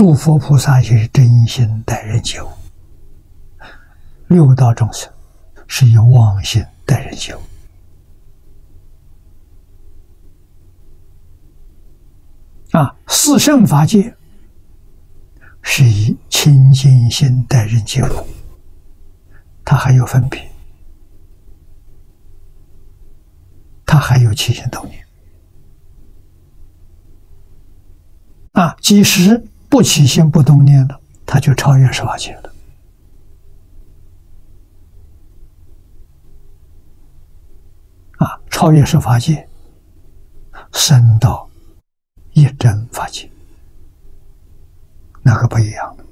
诸佛菩萨也是真心待人接物，六道众生是以妄心待人接物。啊，四圣法界是以清净心待人接物，它还有分别，它还有起心动念。啊，即使不起心不动念了，它就超越十法界了。啊，超越十法界，升到一真法界，那个不一样的，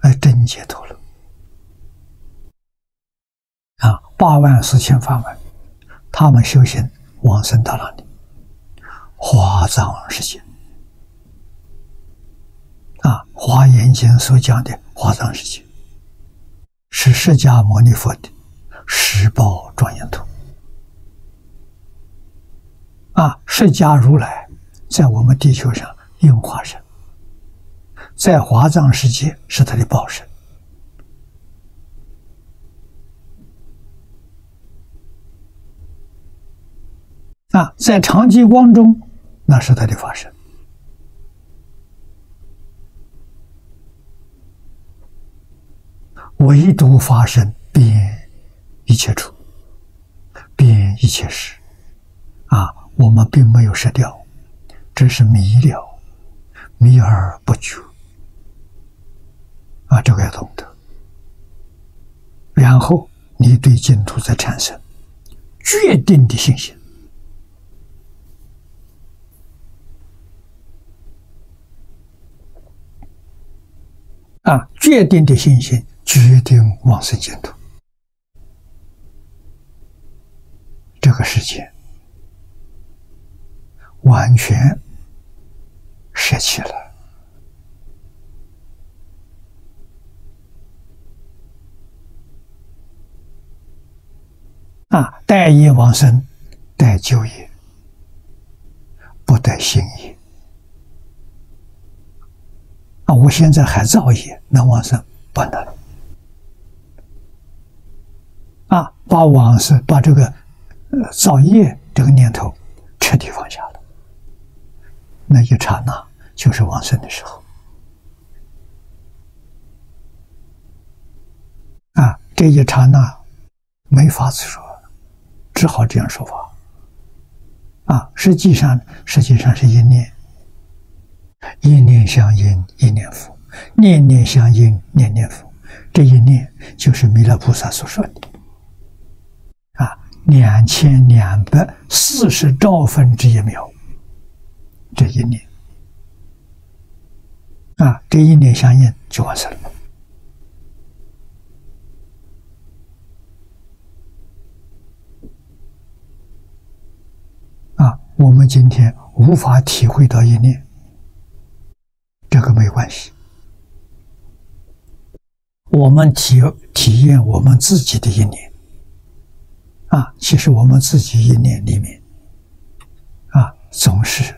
哎，真解脱了。啊，八万四千法门，他们修行往生到哪里？华藏世界。啊，《华严经》所讲的华藏世界，是释迦牟尼佛的十宝庄严图。啊，释迦如来在我们地球上应化身，在华藏世界是他的报身。啊，在长吉光中，那是他的法身。唯独发生变一切处，变一切事，啊，我们并没有失掉，只是迷了，迷而不觉，啊，这个要懂得。然后你对净土再产生决定的信心，啊，决定的信心。决定往生净土，这个世界完全舍弃了啊！待业往生，待就业，不待新业啊！我现在还造业，能往生不能。啊，把往事，把这个呃造业这个念头彻底放下了，那一刹那就是往生的时候。啊，这一刹那没法子说，只好这样说法。啊，实际上实际上是一念，一念相应一念佛，念念相应念念佛，这一念就是弥勒菩萨所说的。两千两百四十兆分之一秒，这一年啊，这一年相应就完事了。啊，我们今天无法体会到一念，这个没关系，我们体体验我们自己的一年。啊，其实我们自己一念里面，啊，总是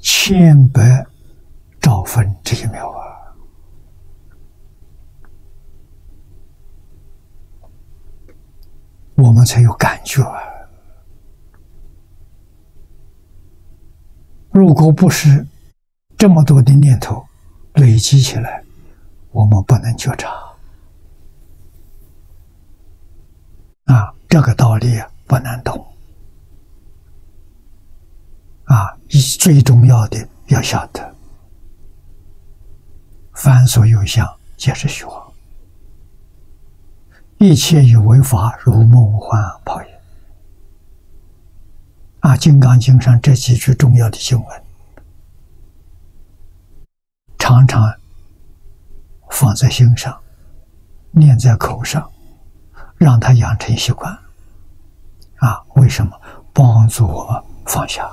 千百兆分之一秒啊，我们才有感觉啊。如果不是这么多的念头累积起来，我们不能觉察啊，这个道理不难懂啊。最重要的要晓得，凡所有相，皆是虚妄，一切有为法，如梦幻泡影。啊，《金刚经》上这几句重要的经文，常常。放在心上，念在口上，让他养成习惯。啊，为什么帮助我放下？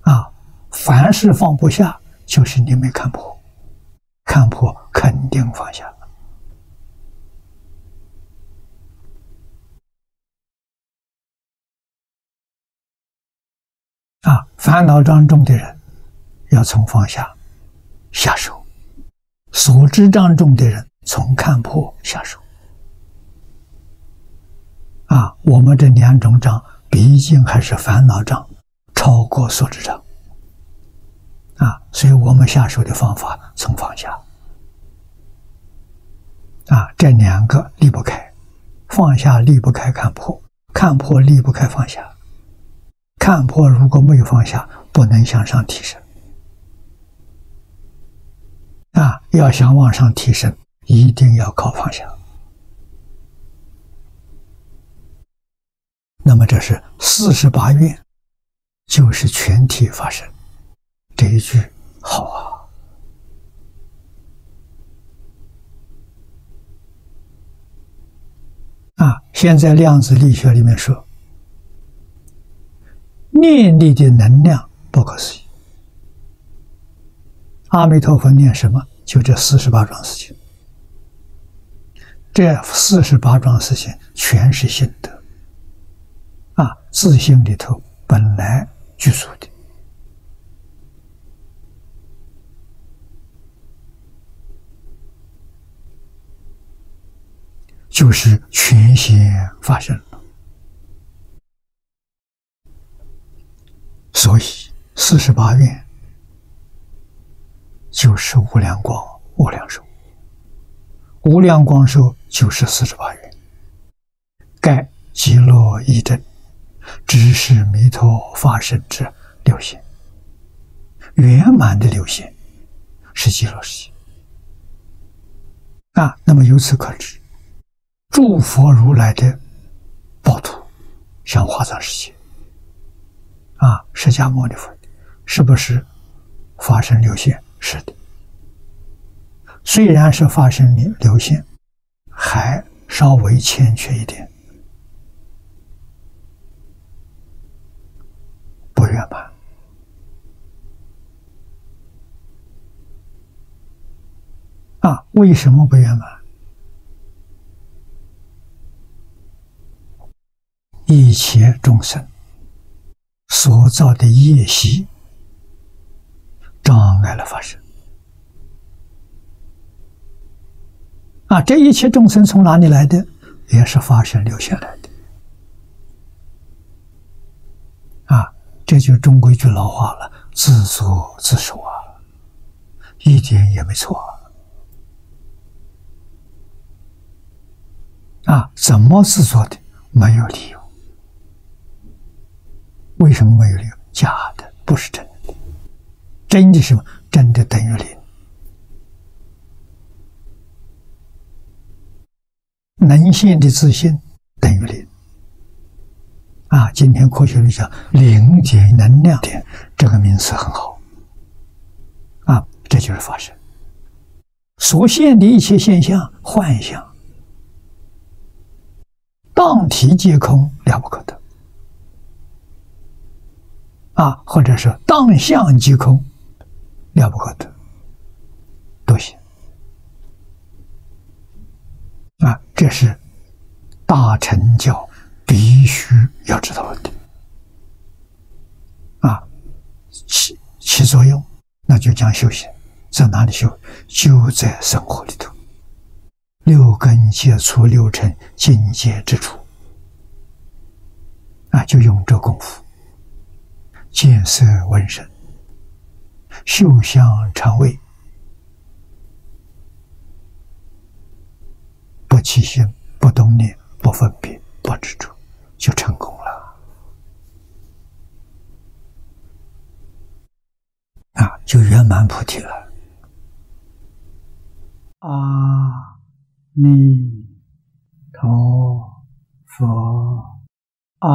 啊，凡是放不下，就是你没看破，看破肯定放下。啊，烦恼当中的人，要从放下下手；所知障中的人，从看破下手。啊，我们这两种障，毕竟还是烦恼障，超过所知障。啊，所以我们下手的方法从放下。啊，这两个离不开，放下离不开看破，看破离不开放下。看破如果没有放下，不能向上提升。啊，要想往上提升，一定要靠放下。那么这是四十八愿，就是全体发生。这一句好啊！啊，现在量子力学里面说，念力的能量不可思议。阿弥陀佛念什么？就这四十八桩事情。这四十八桩事情全是心得。啊，自信里头本来具足的，就是全线发生了。所以四十八愿就是无量光、无量寿，无量光寿就是四十八愿，盖极乐一真。只是弥陀发生之流现，圆满的流现是极乐世界啊。那么由此可知，诸佛如来的宝土像华藏世界啊，释迦牟尼佛是不是发生流现？是的。虽然是发生流流现，还稍微欠缺一点。不圆满啊？为什么不圆满？一切众生所造的业习障碍了发生啊！这一切众生从哪里来的？也是发生留下来的啊。这就中规句老话了，自作自受啊，一点也没错啊！怎么自作的？没有理由。为什么没有理由？假的，不是真的。真的什么？真的等于零。能现的自信等于零。啊，今天科学里讲零点能量点这个名词很好。啊，这就是发生所现的一切现象、幻象，当体皆空，了不可得。啊，或者是当相即空，了不可得，都行。啊，这是大乘教。必须要知道的啊，起起作用，那就讲修行，在哪里修？就在生活里头，六根接触六尘境界之处啊，就用这功夫，见色闻声，嗅香肠胃，不起心，不动念，不分别，不执着。就成功了啊！就圆满菩提了。阿弥陀佛，阿